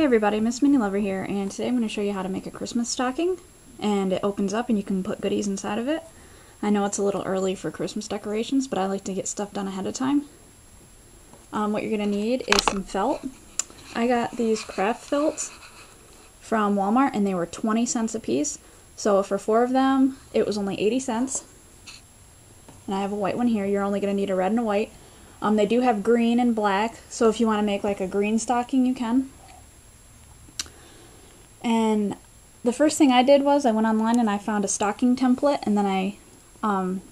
Hey everybody, Miss Mini Lover here, and today I'm going to show you how to make a Christmas stocking. And it opens up and you can put goodies inside of it. I know it's a little early for Christmas decorations, but I like to get stuff done ahead of time. Um, what you're going to need is some felt. I got these craft felts from Walmart and they were 20 cents a piece. So for four of them, it was only 80 cents. And I have a white one here. You're only going to need a red and a white. Um, they do have green and black, so if you want to make like a green stocking, you can. And the first thing I did was I went online and I found a stocking template and then I um,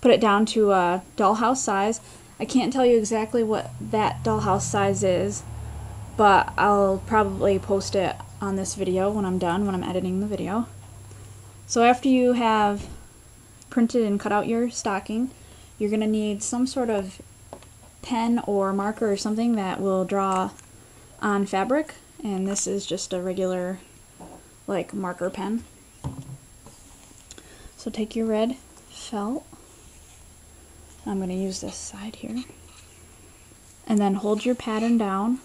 put it down to a dollhouse size. I can't tell you exactly what that dollhouse size is, but I'll probably post it on this video when I'm done, when I'm editing the video. So after you have printed and cut out your stocking, you're going to need some sort of pen or marker or something that will draw on fabric and this is just a regular like marker pen. So take your red felt. I'm going to use this side here. And then hold your pattern down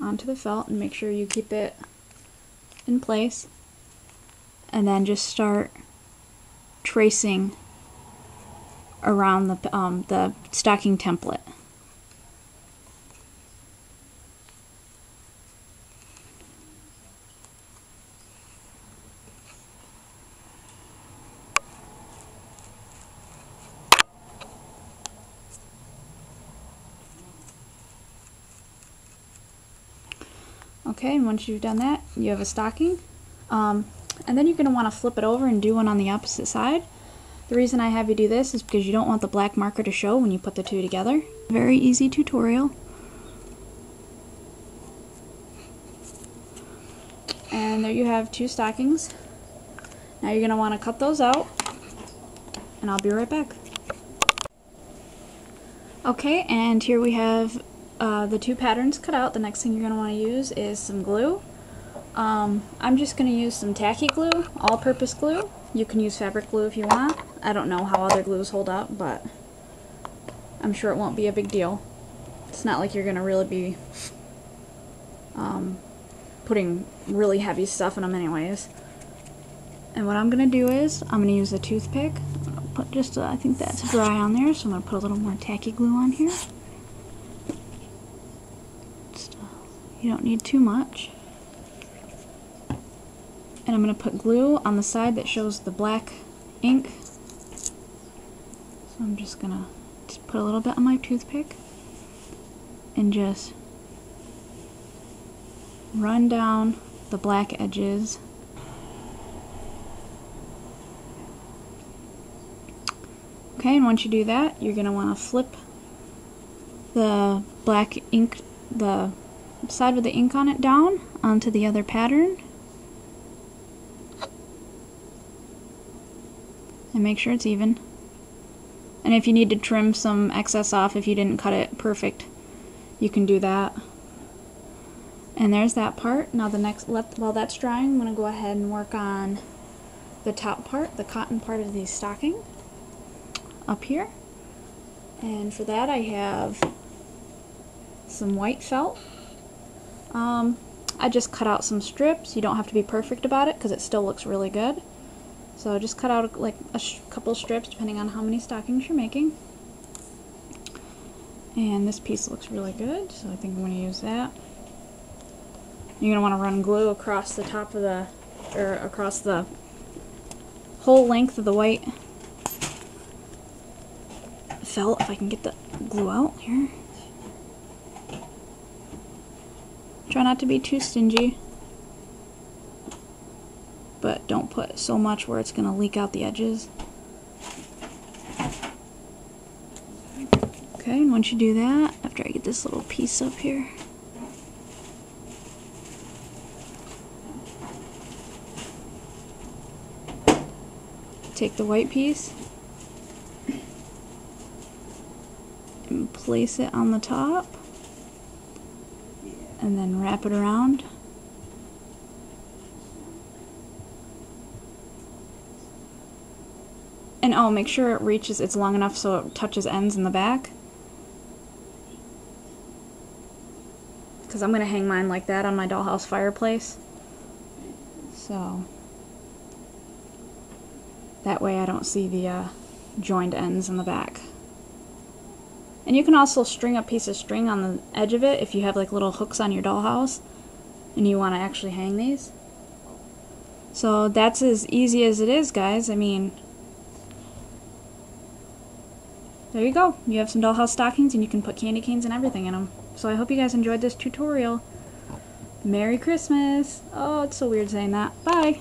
onto the felt and make sure you keep it in place. And then just start tracing around the, um, the stocking template. Okay, and once you've done that, you have a stocking. Um, and then you're going to want to flip it over and do one on the opposite side. The reason I have you do this is because you don't want the black marker to show when you put the two together. Very easy tutorial. And there you have two stockings. Now you're going to want to cut those out, and I'll be right back. Okay, and here we have uh, the two patterns cut out, the next thing you're going to want to use is some glue. Um, I'm just going to use some tacky glue, all-purpose glue. You can use fabric glue if you want. I don't know how other glues hold up, but I'm sure it won't be a big deal. It's not like you're going to really be um, putting really heavy stuff in them anyways. And what I'm going to do is, I'm going to use a toothpick. Put just, a, I think that's dry on there, so I'm going to put a little more tacky glue on here. You don't need too much. And I'm going to put glue on the side that shows the black ink. So I'm just going to put a little bit on my toothpick and just run down the black edges. Okay, and once you do that, you're going to want to flip the black ink, the side with the ink on it down onto the other pattern. And make sure it's even. And if you need to trim some excess off if you didn't cut it perfect, you can do that. And there's that part. Now the next, let, while that's drying, I'm going to go ahead and work on the top part, the cotton part of the stocking up here. And for that I have some white felt um, I just cut out some strips. You don't have to be perfect about it because it still looks really good. So just cut out like a couple strips depending on how many stockings you're making. And this piece looks really good, so I think I'm going to use that. You're going to want to run glue across the top of the, or across the whole length of the white felt, if I can get the glue out here. Try not to be too stingy. But don't put so much where it's going to leak out the edges. Okay, and once you do that, after I get this little piece up here, take the white piece and place it on the top and then wrap it around. And oh, make sure it reaches, it's long enough so it touches ends in the back. because I'm going to hang mine like that on my dollhouse fireplace. So that way I don't see the uh, joined ends in the back. And you can also string a piece of string on the edge of it if you have like little hooks on your dollhouse and you want to actually hang these. So that's as easy as it is, guys. I mean, there you go. You have some dollhouse stockings and you can put candy canes and everything in them. So I hope you guys enjoyed this tutorial. Merry Christmas! Oh, it's so weird saying that. Bye!